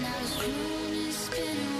Now the moon is spinning.